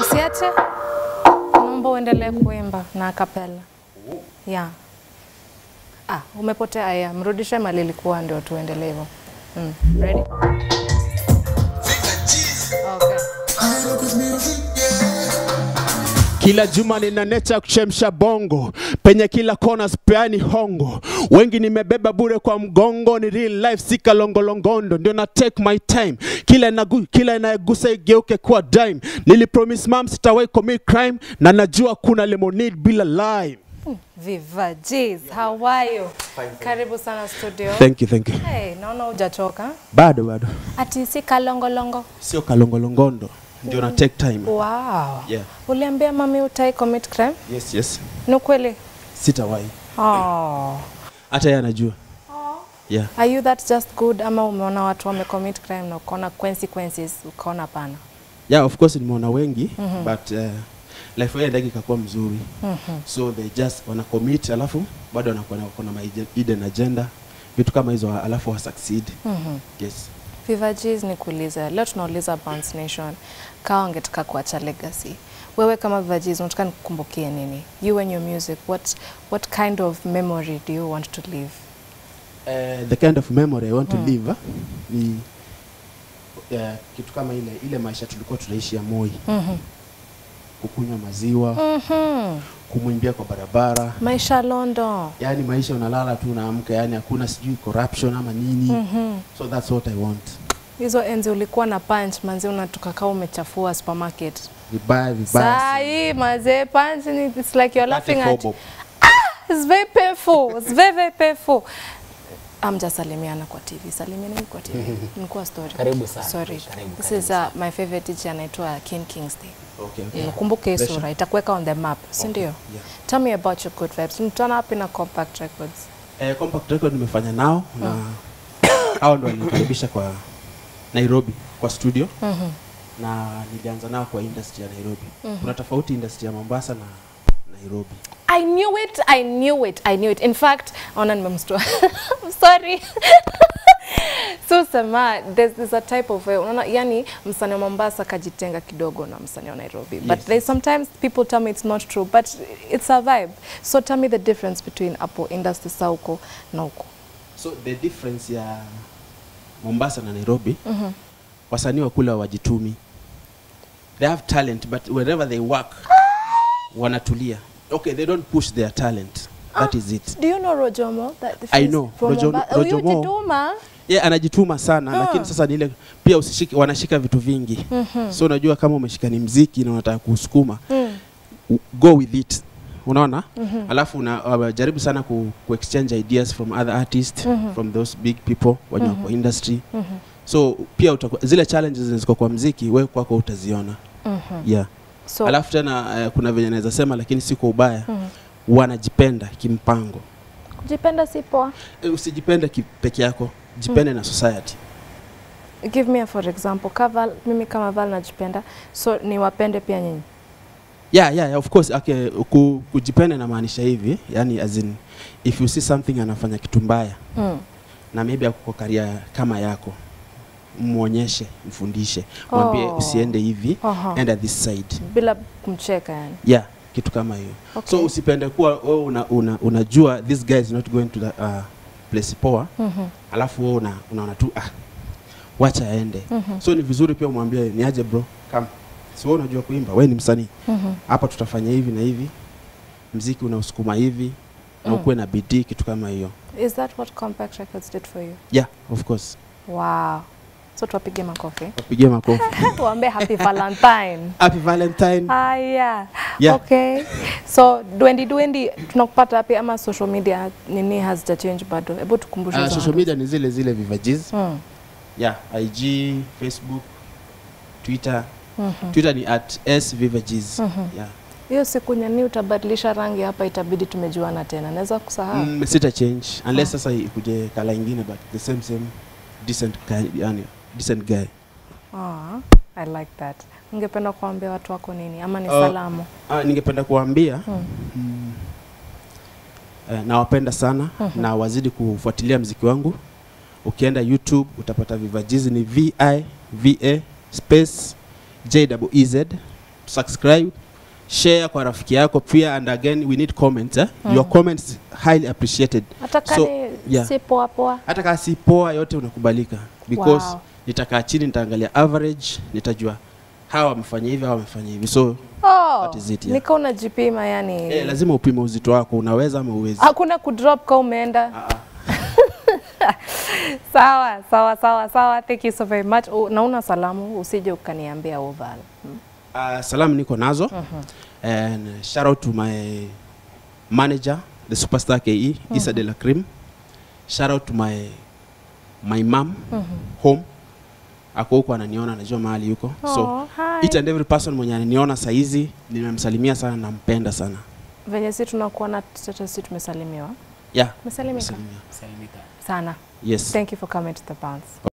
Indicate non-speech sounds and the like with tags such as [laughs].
Usiache, naomba uendelee kuimba na akapela. Yeah. Ah, umepotea. Aya, mrudishe mali ilikuwa ndio tuendelee hivyo. Mm. Ready? Okay. Kila juma nina necha kuchemsha bongo, penye kila kona spiani hongo, wengi nimebeba bure kwa mgongo, ni real life si kalongolongondo, ndio na take my time, kila inagu, kila inagusa igeuke kuwa dime. Nilipromise mom sitawahi commit crime, na najua kuna lemonade bila lime. Viva Jeez, how are you? Karibu sana studio. Thank you, thank you. Hey, naona hujachoka. Bado bado, Ati si kalongolongo. sio kalongolongondo, ndio na take time. Wow. Yeah. Uliambia mami utai commit crime? Yes, yes, Ni kweli? Sitawahi, Oh. hata yeye anajua. Yeah. Are you that just good ama umeona watu wame commit crime na ukaona consequences ukaona pana? yeah of course nimeona wengi mm -hmm. but uh, life yao ndagi ikakuwa mzuri mm -hmm. so they just wana commit alafu bado wanakuwa na hidden agenda vitu kama hizo alafu wa succeed mm -hmm. yes ni kuuliza. Leo tunauliza Bounce Nation. kawa wangetaka kuacha legacy. Wewe kama Viva unataka nikukumbukie nini? You and your music, what what kind of memory do you want to leave? uh, the kind of memory I want hmm. to leave uh, ni uh, kitu kama ile ile maisha tulikuwa tunaishi ya Moi -hmm. kukunywa maziwa Mm -hmm. kumwimbia kwa barabara Maisha London. yani maisha unalala tu unaamka yani hakuna sijui corruption ama nini Mm -hmm. so that's what I want Hizo enzi ulikuwa na punch manzi unatoka kama umechafua supermarket. vibaya vibaya Saa hii mazee punch ni it's like you're laughing at ah, It's very painful. It's very very painful. Amjasalimiana kwa TV. Salimiani kwa TV. [laughs] Nikuwa story. Karibu sana. Sorry. Karibu, This is uh, my favorite teacher anaitwa Ken Kingsley. okay, okay. Ukumbuke hii Pressure. sura itakuweka on the map, si ndio? Yeah. Tell me about your good vibes. Mtana wapi na Compact Records? Eh, compact record nimefanya nao na hao ndo walinikaribisha kwa Nairobi kwa studio Mhm. na nilianza nao kwa industry ya Nairobi. Kuna tofauti industry ya Mombasa na Nairobi. I knew it, I knew it, I knew it. In fact, ona nimemstua. I'm [laughs] sorry. [laughs] so sema there's, there's a type of way. Unaona yani msanii wa Mombasa kajitenga kidogo na msanii wa Nairobi. But Yes, they sometimes people tell me it's not true, but it's a vibe. So tell me the difference between hapo industry sa huko na huko. So the difference ya Mombasa na Nairobi mm -hmm. wasanii wa kule hawajitumi. They have talent but wherever they work wanatulia. Okay, they don't push their talent. That is it. Do you know Rojomo? That the I know. Rojomo, Rojomo. yeah, anajituma sana uh. lakini sasa ni ile pia usishike, wanashika vitu vingi mm -hmm. so unajua kama umeshika ni mziki na unataka kusukuma Mm. go with it unaona mm -hmm. alafu unajaribu uh, sana ku, ku exchange ideas from other artists mm -hmm. from those big people wenye wako industry mm -hmm. so pia utakuwa, zile challenges ziko kwa mziki wewe kwako utaziona mm -hmm. yeah So alafu tena uh, kuna venye naweza sema lakini si kwa ubaya mm -hmm. wanajipenda kimpango kujipenda si poa. e, usijipende peke yako jipende mm -hmm. na society Give me a for example. Kaval, mimi kama Val najipenda. So niwapende pia nyinyi. Yeah, yeah, of course okay, ku, kujipenda inamaanisha hivi yani as in, if you see something anafanya kitu mbaya Mm. na maybe ako karia kama yako mwonyeshe mfundishe mwambie Oh. usiende hivi Aha. enda this side Bila kumcheka yani. yeah kitu kama hiyo Okay. so usipende kuwa wewe una, una, unajua this guy is not going to the uh, place poa Mhm. alafu wewe una, unaona tu ah, wacha aende Mhm. so ni vizuri pia umwambie niaje bro kama si wewe unajua kuimba wewe ni msanii Mhm. hapa tutafanya hivi na hivi mziki unausukuma hivi na Mm. ukuwe na bidii kitu kama hiyo Is that what Compact Records did for you? yeah of course Wow. So tuwapige makofi. [laughs] Tuwapige makofi [laughs] Tuambie happy Valentine. [laughs] happy valentine Ah, Yeah. yeah. Okay. So Dwendi Dwendi tunakupata wapi ama social media nini hazija change bado? Hebu tukumbushe. uh, social media ni zile zile vivajiz Mm. yeah ig facebook twitter Mhm. twitter ni at s mm -hmm. yeah Hiyo siku nyani utabadilisha rangi hapa itabidi tumejuana tena. Naweza kusahau. mm, sita change unless Ah. sasa ikuje kala ingine but the same same decent guy yani decent guy Ah, I like that. Ungependa kuambia watu wako nini ama ni Uh, salamu? ah, ningependa kuambia Mm. mm, eh, nawapenda sana Mhm. na wazidi kufuatilia mziki wangu ukienda youtube utapata vivajizi ni V I V A e z subscribe share kwa rafiki yako pia and again we need comments eh? mm. your comments highly appreciated hata So, yeah. si poa poa hata kama si poa yote unakubalika because Wow. nitakaa chini nitaangalia average nitajua hawa wamefanya hivi hawa wamefanya hivi so oh, is it, yeah. nika unajipima yani eh, lazima upime uzito wako unaweza ama uwezi hakuna kudrop kama umeenda Ah, ah. Sawa sawa sawa sawa thank you so very much nauna salamu usije ukaniambia oval Hmm. Uh, salamu niko nazo uh -huh. and shout out to my manager the superstar ke uh -huh. isa de la cream shout out to my my mom uh -huh. home ako huko ananiona anajua mahali yuko Oh, so hi. each and every person mwenye ananiona saizi nimemsalimia sana nampenda sana venye si tunakuwa na si tumesalimiwa yeah Mesalimika. Mesalimika. Salimika. Sana. Yes. Thank you for coming to the bounce